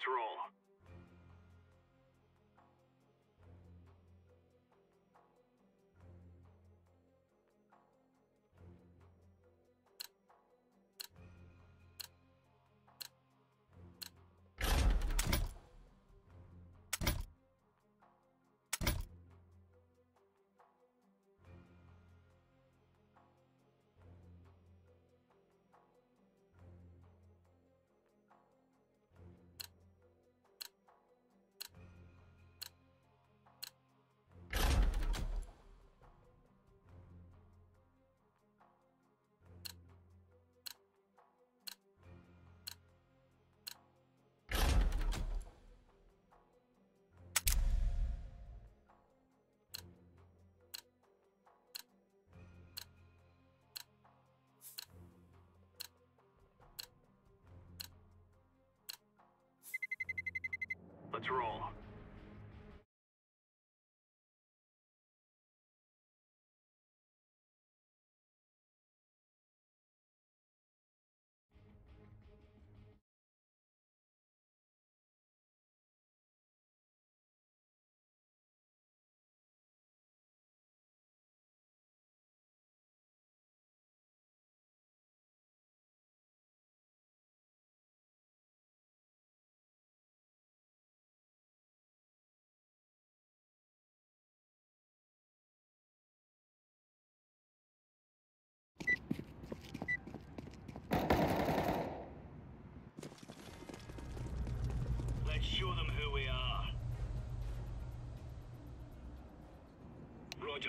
Let's roll. Let's. Let's show them who we are. Roger.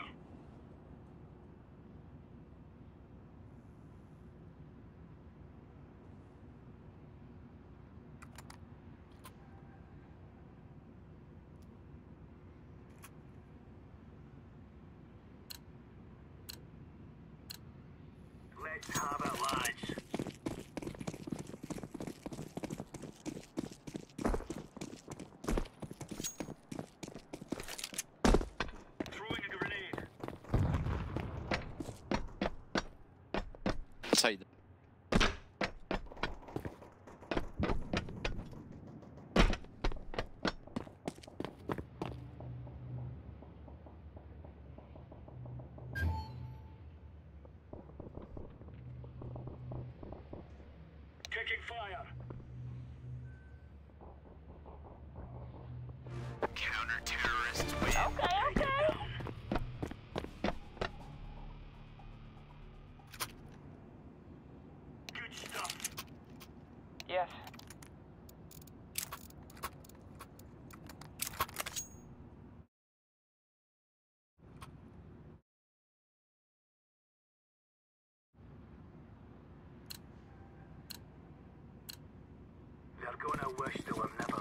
Let's have it, lads. Side. Gonna wish they were never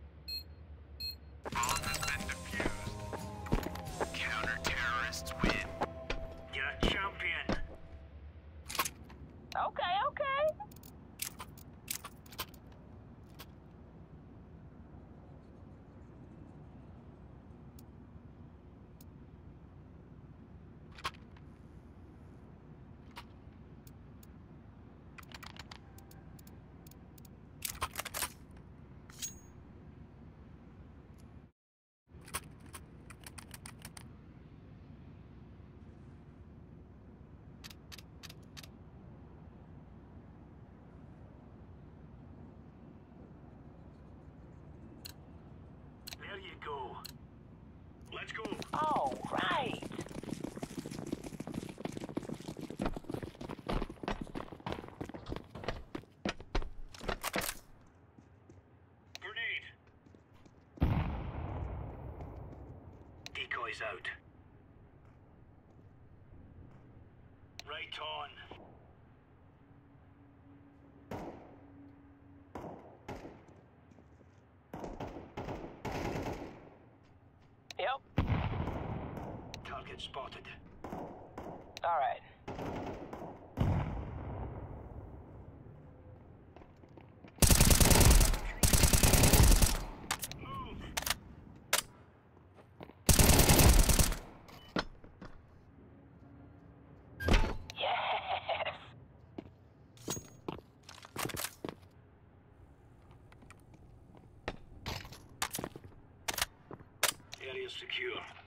spotted. All right. secure.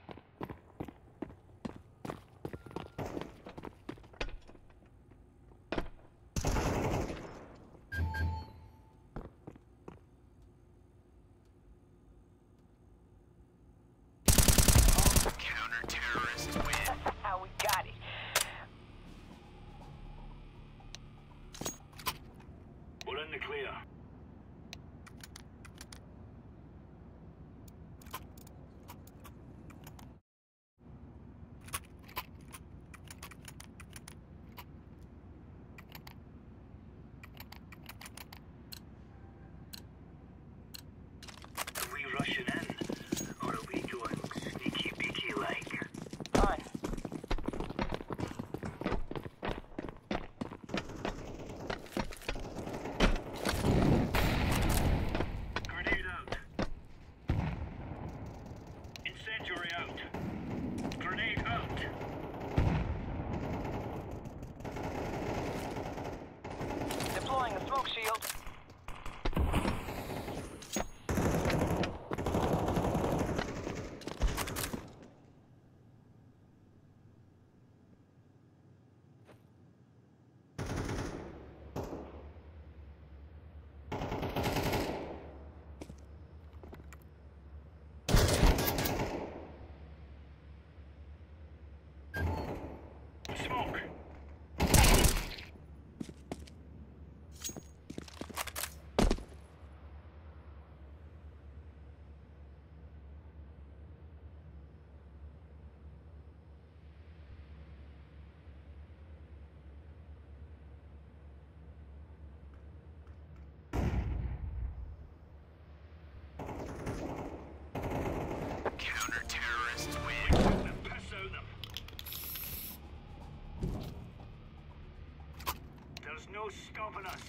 on us.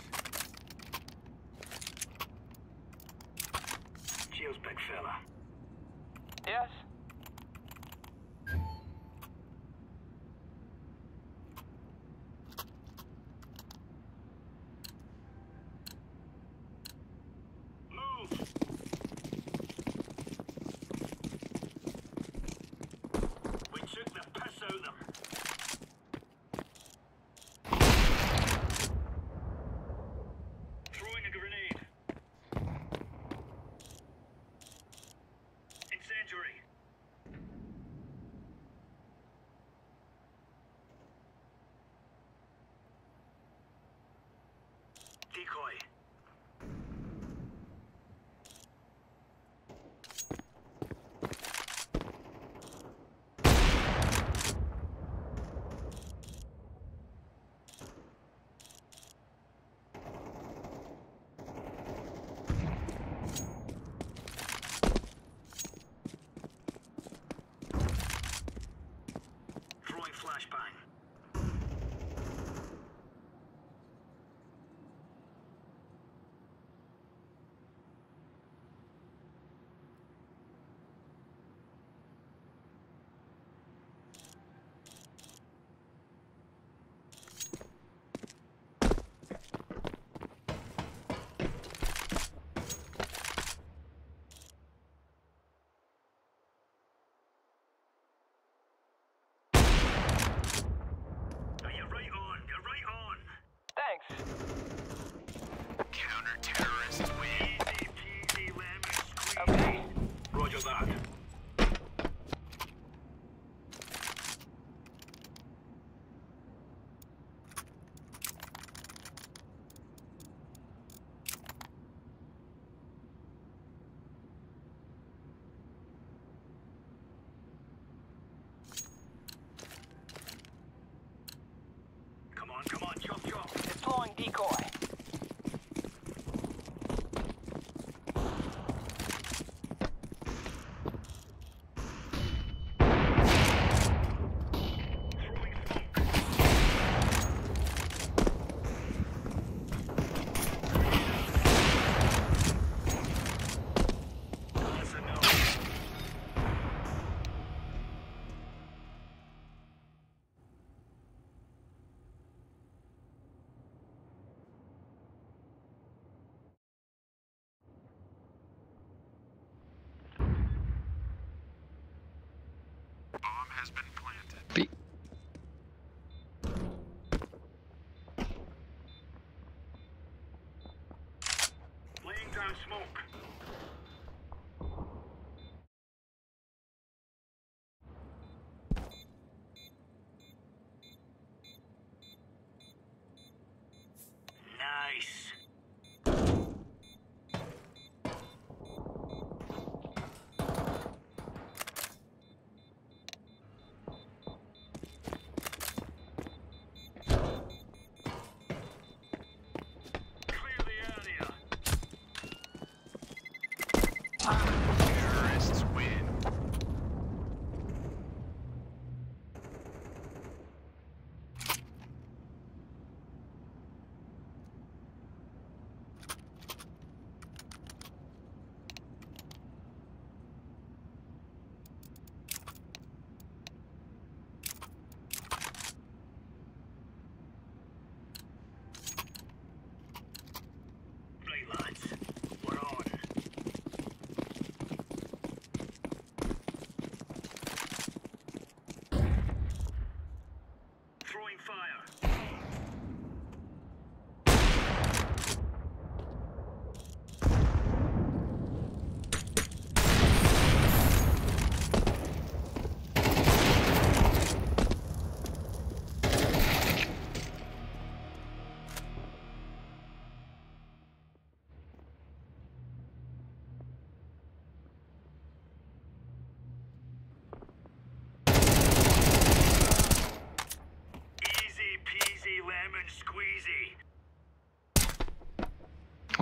Cheers, big fella. Yes? рекой. Smoke.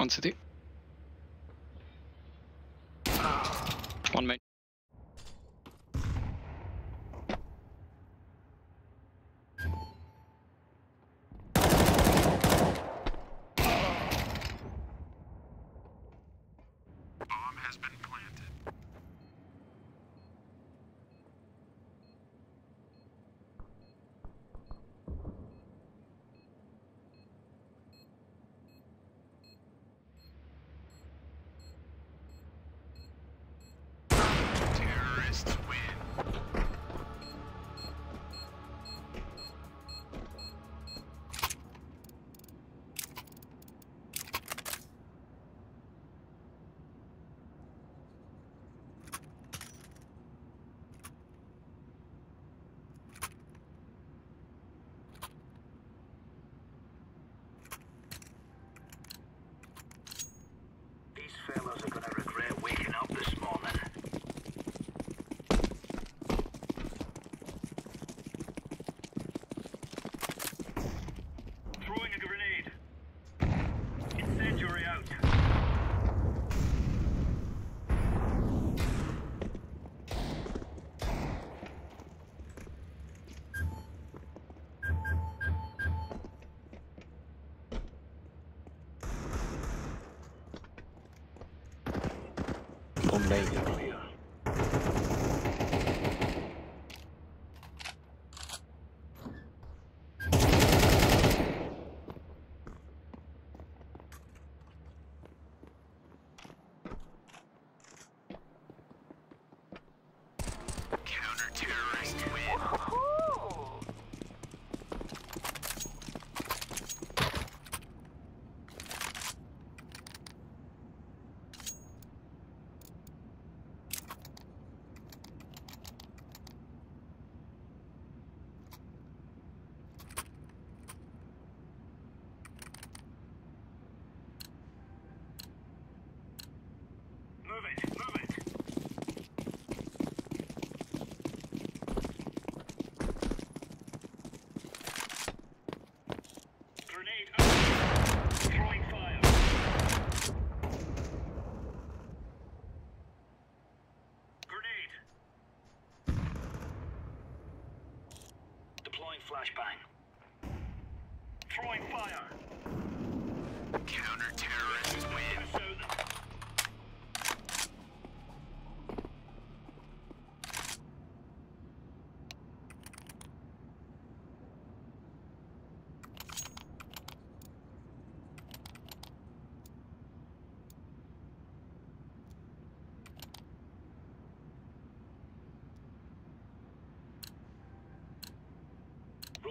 One Terrorists One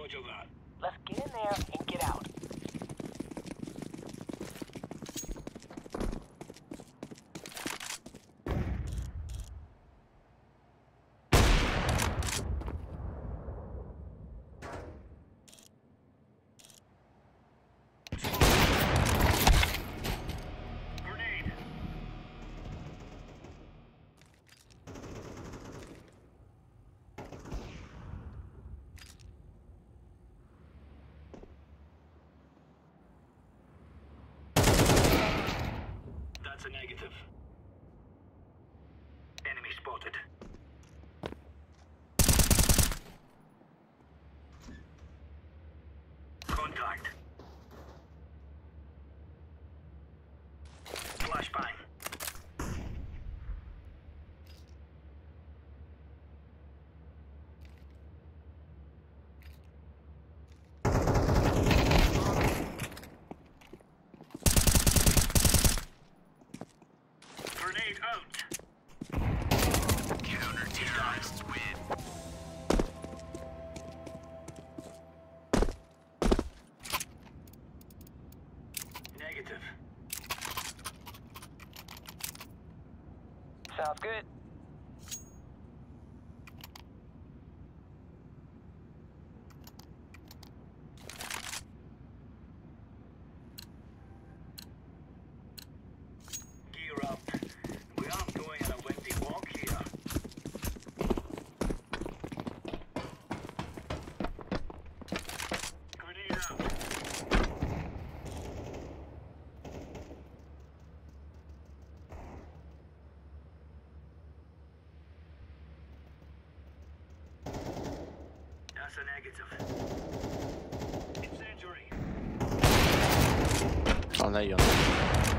Roger that. Sounds good. I'll let you on.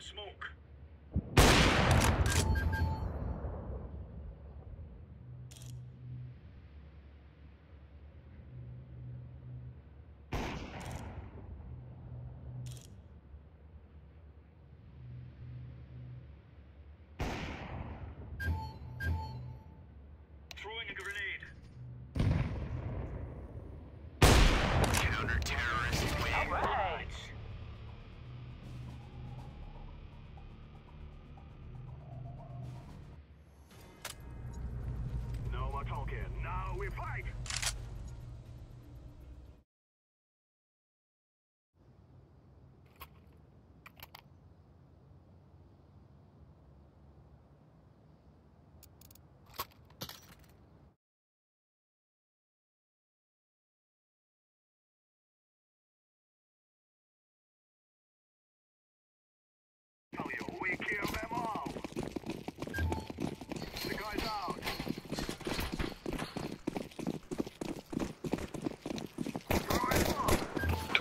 smoke.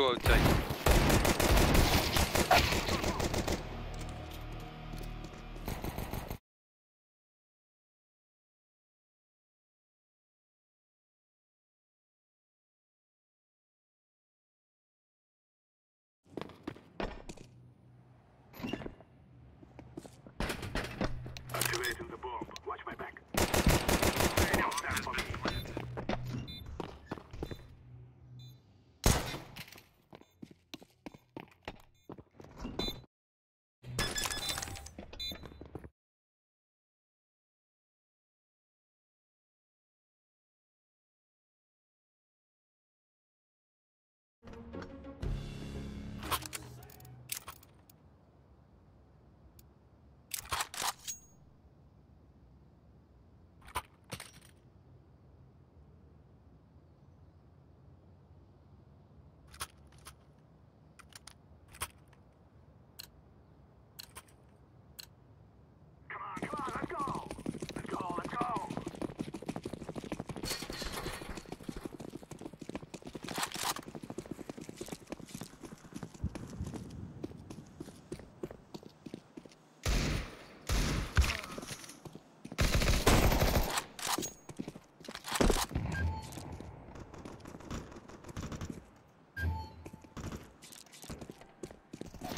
olacak. Activating the bomb. Watch my back. Stay down, stand for me.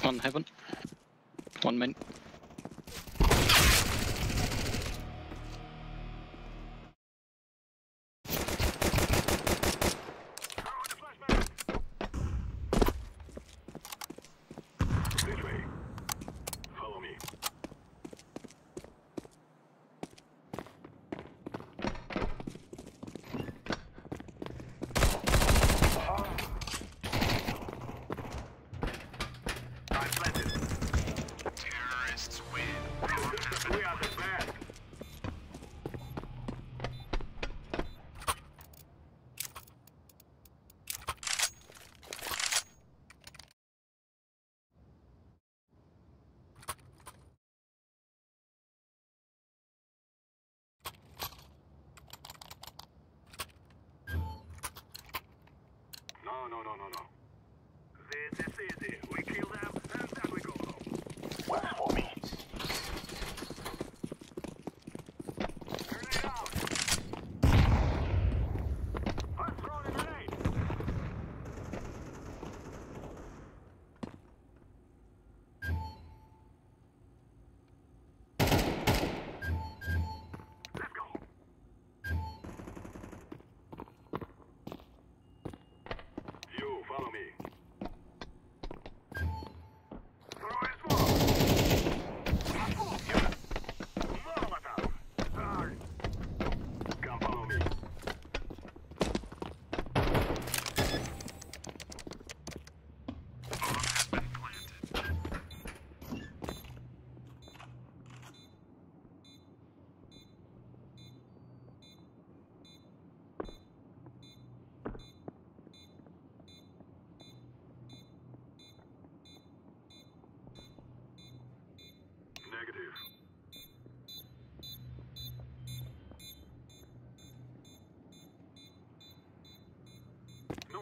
One heaven. One minute. no, no, no, no. This is it.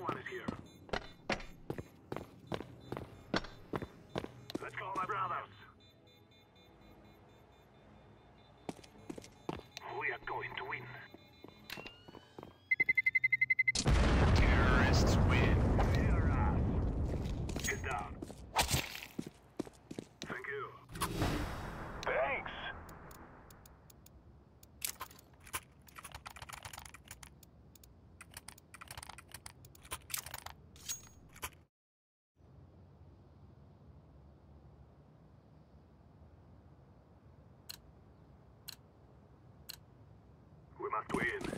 one is here. to win.